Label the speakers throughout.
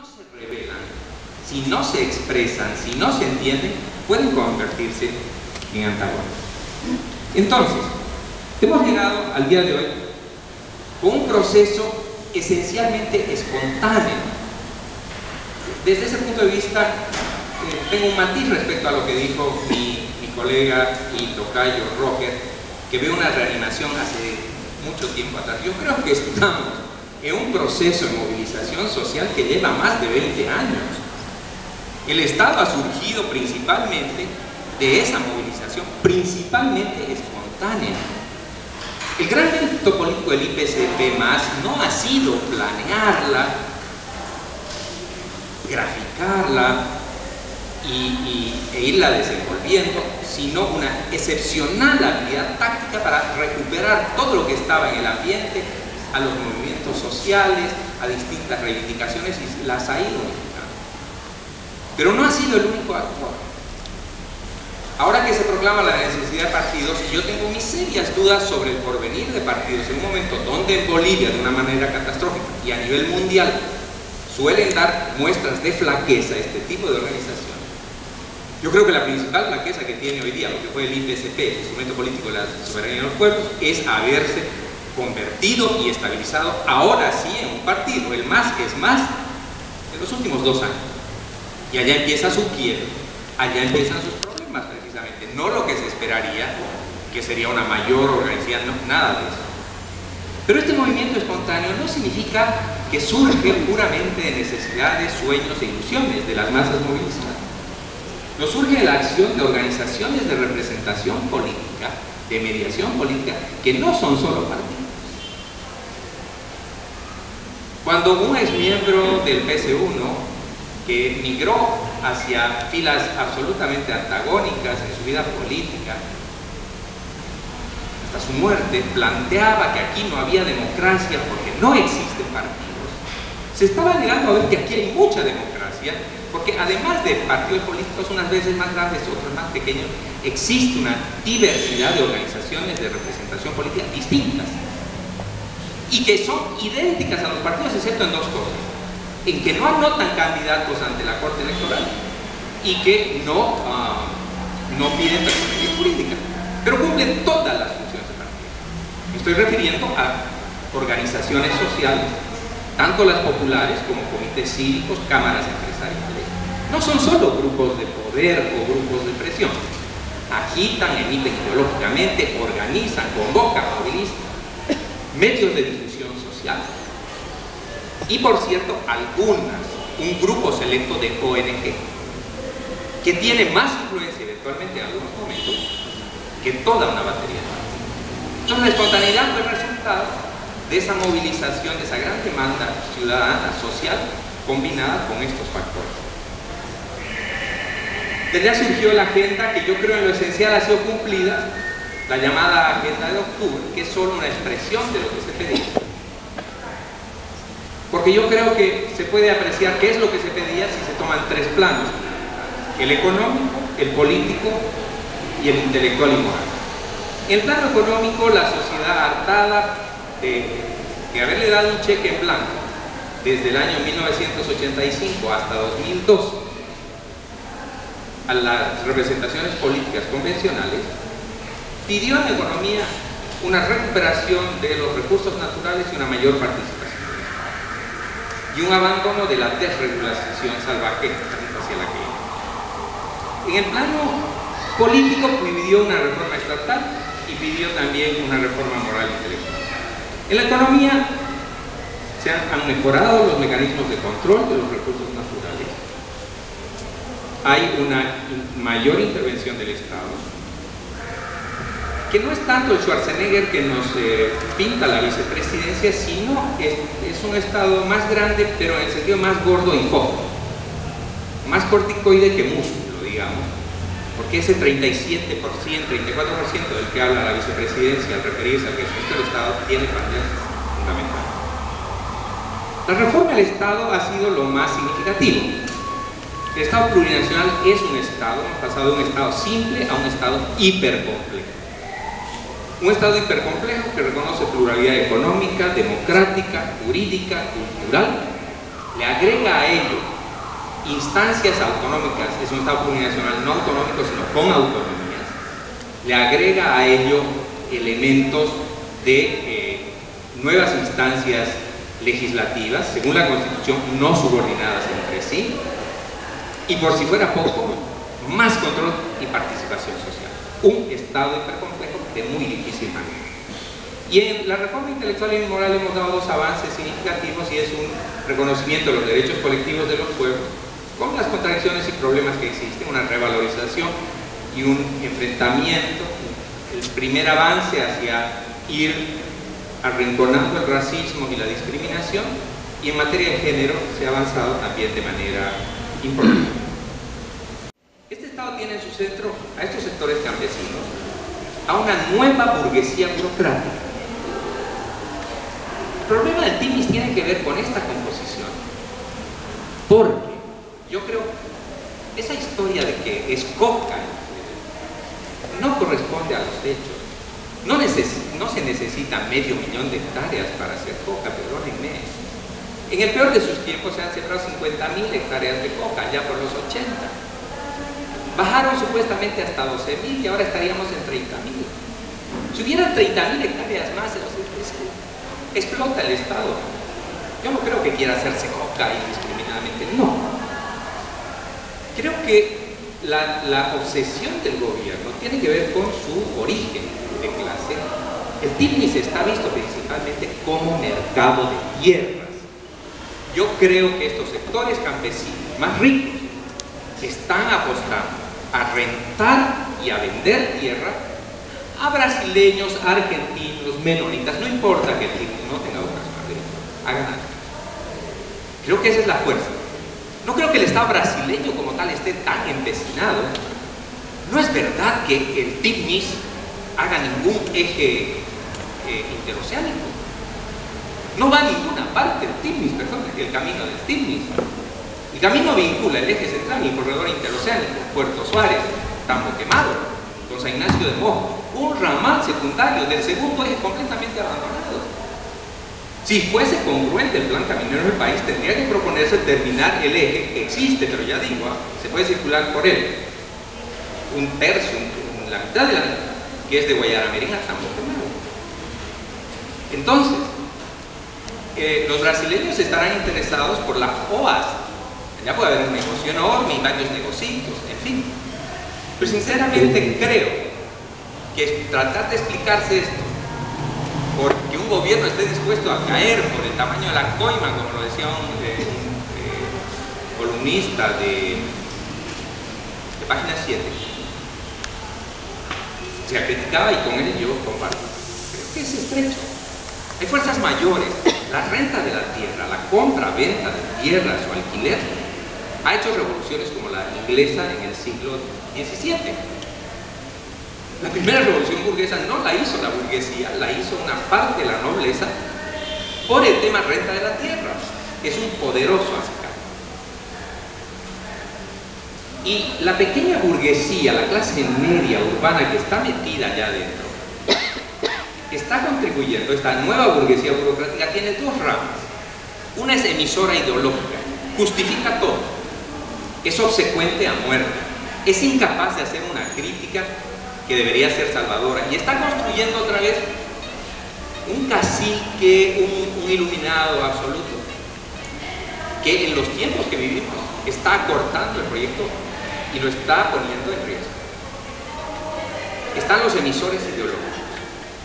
Speaker 1: no se revelan, si no se expresan, si no se entienden, pueden convertirse en antagónicos. Entonces, hemos llegado al día de hoy con un proceso esencialmente espontáneo. Desde ese punto de vista, eh, tengo un matiz respecto a lo que dijo mi, mi colega y tocayo Roger, que ve una reanimación hace mucho tiempo atrás. Yo creo que estamos en un proceso de movilización social que lleva más de 20 años. El Estado ha surgido principalmente de esa movilización, principalmente espontánea. El gran éxito político del IPCP más no ha sido planearla, graficarla y, e irla desenvolviendo, sino una excepcional habilidad táctica para recuperar todo lo que estaba en el ambiente a los movimientos sociales, a distintas reivindicaciones y las ha ido. Pero no ha sido el único actor. Ahora que se proclama la necesidad de partidos, yo tengo mis serias dudas sobre el porvenir de partidos en un momento donde en Bolivia, de una manera catastrófica y a nivel mundial, suelen dar muestras de flaqueza este tipo de organizaciones. Yo creo que la principal flaqueza que tiene hoy día lo que fue el IPCP, el instrumento político de la soberanía de los pueblos, es haberse convertido y estabilizado ahora sí en un partido, el más que es más, en los últimos dos años. Y allá empieza su quiebre, allá empiezan sus problemas precisamente, no lo que se esperaría, que sería una mayor organización, nada de eso. Pero este movimiento espontáneo no significa que surge puramente de necesidades, sueños e ilusiones de las masas movilizadas. No surge de la acción de organizaciones de representación política, de mediación política, que no son solo partidos cuando un ex miembro del PS1 que migró hacia filas absolutamente antagónicas en su vida política, hasta su muerte, planteaba que aquí no había democracia porque no existen partidos, se estaba negando a ver que aquí hay mucha democracia, porque además de partidos políticos unas veces más grandes, otros más pequeños, existe una diversidad de organizaciones de representación política distintas y que son idénticas a los partidos excepto en dos cosas. En que no anotan candidatos ante la Corte Electoral y que no, uh, no piden personalidad jurídica, pero cumplen todas las funciones de partido. Me estoy refiriendo a organizaciones sociales, tanto las populares como comités cívicos, cámaras empresariales. No son solo grupos de poder o grupos de presión. Agitan, emiten ideológicamente, organizan, convocan, movilizan medios de difusión social y por cierto algunas, un grupo selecto de ONG que tiene más influencia eventualmente en algunos momentos que toda una batería Entonces la espontaneidad fue el resultado de esa movilización, de esa gran demanda ciudadana, social, combinada con estos factores. Desde ya surgió la agenda que yo creo en lo esencial ha sido cumplida la llamada Agenda de Octubre, que es solo una expresión de lo que se pedía. Porque yo creo que se puede apreciar qué es lo que se pedía si se toman tres planos, el económico, el político y el intelectual y moral. En el plano económico, la sociedad hartada de, de haberle dado un cheque en blanco desde el año 1985 hasta 2002 a las representaciones políticas convencionales, pidió en economía una recuperación de los recursos naturales y una mayor participación. Y un abandono de la desregulación salvaje hacia la que En el plano político pidió una reforma estatal y pidió también una reforma moral intelectual. En la economía se han, han mejorado los mecanismos de control de los recursos naturales, hay una mayor intervención del Estado, que no es tanto el Schwarzenegger que nos eh, pinta la vicepresidencia, sino es, es, un Estado más grande, pero en el sentido más gordo y cojo, más corticoide que músculo, digamos, porque ese 37%, 34% del que habla la vicepresidencia al referirse al crecimiento del Estado tiene falencias fundamentales. La reforma del Estado ha sido lo más significativo. El Estado plurinacional es un Estado, hemos pasado de un Estado simple a un Estado hipercomplejo. Un Estado hipercomplejo que reconoce pluralidad económica, democrática, jurídica, cultural. Le agrega a ello instancias autonómicas, es un Estado plurinacional no autonómico, sino con autonomías, le agrega a ello elementos de eh, nuevas instancias legislativas, según la Constitución, no subordinadas entre sí, y por si fuera poco, más control y participación social. Un Estado hipercomplejo de muy difícil manejo. Y en la reforma intelectual y moral hemos dado dos avances significativos y es un reconocimiento de los derechos colectivos de los pueblos con las contradicciones y problemas que existen, una revalorización y un enfrentamiento, el primer avance hacia ir arrinconando el racismo y la discriminación y en materia de género se ha avanzado también de manera importante. Este Estado tiene en su centro a estos sectores campesinos, a una nueva burguesía burocrática. El problema del TIMIS tiene que ver con esta composición, porque yo creo esa historia de que es coca no corresponde a los hechos. No, no se necesita medio millón de hectáreas para hacer coca, perdónenme. En el peor de sus tiempos se han sembrado 50.000 hectáreas de coca, ya por los 80. Bajaron supuestamente hasta 12.000 y ahora estaríamos en 30.000. Si hubiera 30.000 hectáreas más, explota el Estado. Yo no creo que quiera hacerse coca indiscriminadamente, no. Creo que la, la obsesión del gobierno tiene que ver con su origen de clase, el TIPNIS está visto principalmente como mercado de tierras. Yo creo que estos sectores campesinos más ricos están apostando a rentar y a vender tierra a brasileños, argentinos, menonitas, no importa que el TIPNIS no tenga una hagan algo. Creo que esa es la fuerza. No creo que el Estado brasileño como tal esté tan empecinado. No es verdad que el TIPNIS haga ningún eje eh, interoceánico. No va a ninguna parte el TIMNIS, perdón, el camino del TIMNIS. El camino vincula el eje central y el corredor interoceánico, Puerto Suárez, Tambo Quemado, con San Ignacio de Mojo, un ramal secundario del segundo eje completamente abandonado. Si fuese congruente el plan caminero del país, tendría que proponerse terminar el eje que existe, pero ya digo, ah, se puede circular por él. Un tercio, la mitad de la que es de Guayaramerín a Quemado. Entonces, eh, los brasileños estarán interesados por la OAS. Ya puede haber un negocio enorme y varios negocios, en fin. Pero sinceramente creo que tratar de explicarse esto porque un gobierno esté dispuesto a caer por el tamaño de la coima, como lo decía un, eh, eh, columnista de, de página 7, se criticaba y con él yo comparto. Creo que es estrecho. Hay fuerzas mayores. La renta de la tierra, la compra-venta de tierras o alquiler, ha hecho revoluciones como la inglesa en el siglo XVII. La primera revolución burguesa no la hizo la burguesía, la hizo una parte de la nobleza por el tema renta de la tierra. Es un poderoso aspecto. Y la pequeña burguesía, la clase media urbana que está metida allá adentro, está contribuyendo, esta nueva burguesía burocrática tiene dos ramas. Una es emisora ideológica, justifica todo, es obsecuente a muerte, es incapaz de hacer una crítica que debería ser salvadora y está construyendo otra vez un cacique, un, iluminado absoluto, que en los tiempos que vivimos está acortando el proyecto y lo está poniendo en riesgo. Están los emisores ideológicos,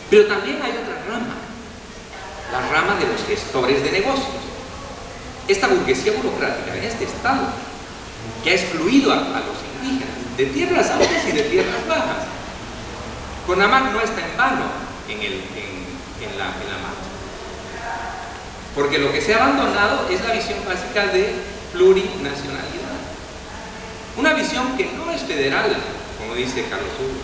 Speaker 1: pero también hay otra rama, la rama de los gestores de negocios. Esta burguesía burocrática este estado que ha excluido a, los indígenas de tierras altas y de tierras bajas. Conamac no está en vano en, la marcha. Porque lo que se ha abandonado es la visión básica de plurinacionalidad. Una visión que no es federal, como dice Carlos Hugo,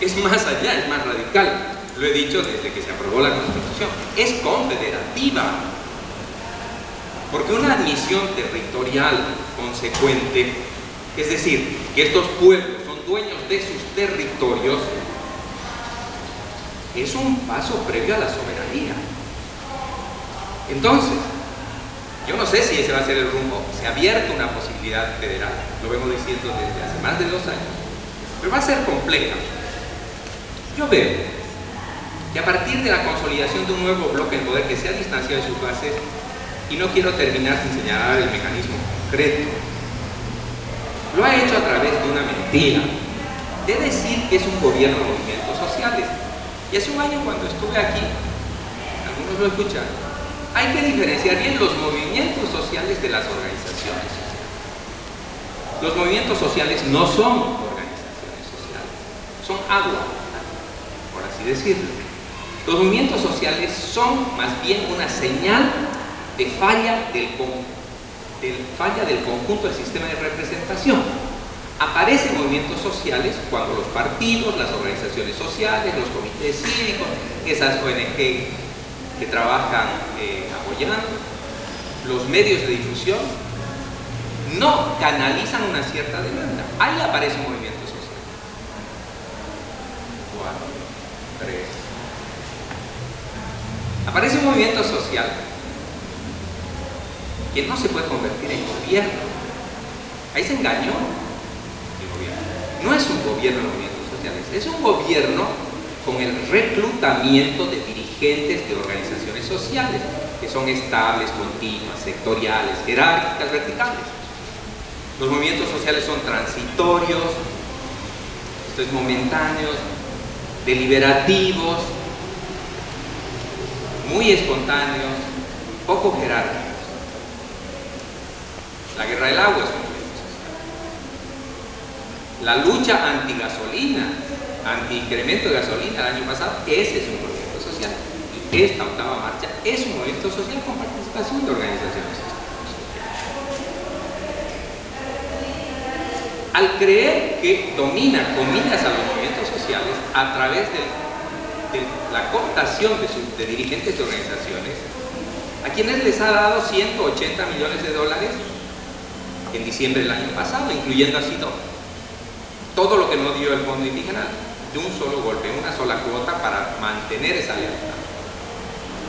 Speaker 1: es más allá, es más radical. Lo he dicho desde que se aprobó la Constitución. Es confederativa. Porque una admisión territorial consecuente, es decir, que estos pueblos son dueños de sus territorios, es un paso previo a la soberanía. Entonces, Yo no sé si ese va a ser el rumbo, se ha abierto una posibilidad federal, lo vemos diciendo desde hace más de dos años, pero va a ser compleja. Yo veo que a partir de la consolidación de un nuevo bloque en poder que se ha distanciado de sus bases, y no quiero terminar sin señalar el mecanismo lo ha hecho a través de una mentira, de decir que es un gobierno de movimientos sociales. Y hace un año cuando estuve aquí, algunos lo escucharon, hay que diferenciar bien los movimientos sociales de las organizaciones sociales. Los movimientos sociales no son organizaciones sociales, son agua, por así decirlo. Los movimientos sociales son más bien una señal de falla del, falla del conjunto del sistema de representación. Aparecen movimientos sociales cuando los partidos, las organizaciones sociales, los comités cívicos, esas ONG que trabajan eh, apoyando, los medios de difusión, no canalizan una cierta demanda. Ahí aparece un movimiento social. Cuatro, tres. Aparece un movimiento social que no se puede convertir en gobierno. Ahí se engañó el gobierno. No es un gobierno de movimientos sociales, es un gobierno con el reclutamiento de dirigentes de organizaciones sociales, que son estables, continuas, sectoriales, jerárquicas, verticales. Los movimientos sociales son transitorios, esto es momentáneos, deliberativos, muy espontáneos, poco jerárquicos. La guerra del agua es un movimiento social. La lucha anti-gasolina, anti-incremento de gasolina el año pasado, ese es un movimiento social. Y esta octava marcha es un movimiento social con participación de organizaciones. Al creer que domina, comillas, a los movimientos sociales a través de, la cooptación de, de dirigentes de organizaciones, a quienes les ha dado 180 millones de dólares en diciembre del año pasado, incluyendo así todo, todo lo que no dio el Fondo Indígena de un solo golpe, una sola cuota para mantener esa lealtad.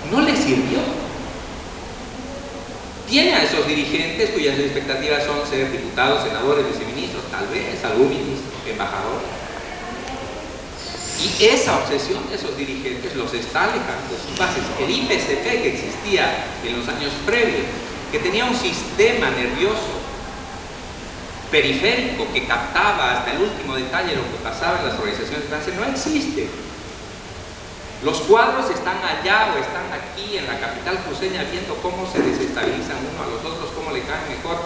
Speaker 1: No le sirvió. Tiene a esos dirigentes cuyas expectativas son ser diputados, senadores, viceministros, tal vez algún ministro, embajador. Y esa obsesión de esos dirigentes los está alejando de sus bases. El IPCP que existía en los años previos, que tenía un sistema nervioso periférico que captaba hasta el último detalle lo que pasaba en las organizaciones no existe. Los cuadros están allá o están aquí en la capital cruceña viendo cómo se desestabilizan uno a los otros, cómo le caen mejor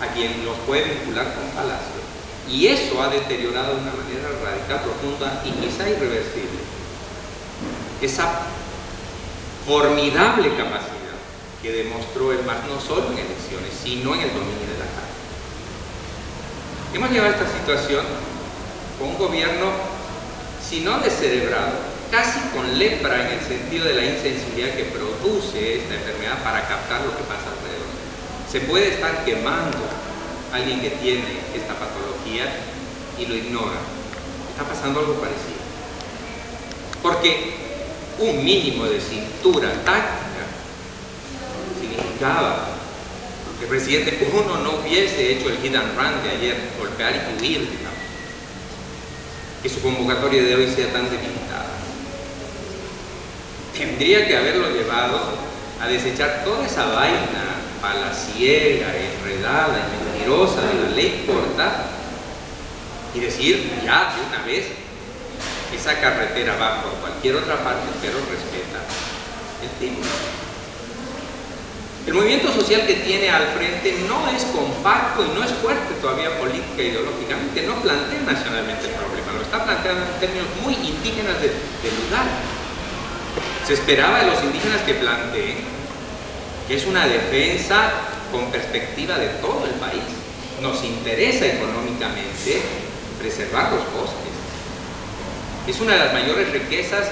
Speaker 1: a quien los puede vincular con Palacio. Y eso ha deteriorado de una manera radical, profunda y quizá irreversible esa formidable capacidad que demostró el MAS no solo en elecciones, sino en el dominio de la casa. Hemos llegado a esta situación con un gobierno, si no descerebrado, casi con lepra en el sentido de la insensibilidad que produce esta enfermedad para captar lo que pasa alrededor. Se puede estar quemando a alguien que tiene esta patología y lo ignora. Está pasando algo parecido. Porque un mínimo de cintura táctica significaba el presidente uno no hubiese hecho el hit and run de ayer, golpear y huir, digamos. Que su convocatoria de hoy sea tan debilitada. Tendría que haberlo llevado a desechar toda esa vaina palaciega, enredada y mentirosa de la ley corta y decir ya de una vez esa carretera va por cualquier otra parte, pero respeta el tiempo. El movimiento social que tiene al frente no es compacto y no es fuerte todavía política e ideológicamente, no plantea nacionalmente el problema, lo está planteando en términos muy indígenas del lugar. Se esperaba de los indígenas que planteen que es una defensa con perspectiva de todo el país. Nos interesa económicamente preservar los bosques. Es una de las mayores riquezas,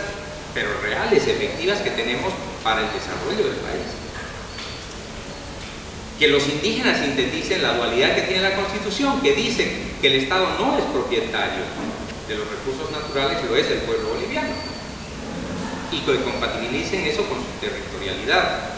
Speaker 1: pero reales, efectivas, que tenemos para el desarrollo del país que los indígenas sinteticen la dualidad que tiene la Constitución, que dice que el Estado no es propietario de los recursos naturales, lo es el pueblo boliviano, y que compatibilicen eso con su territorialidad.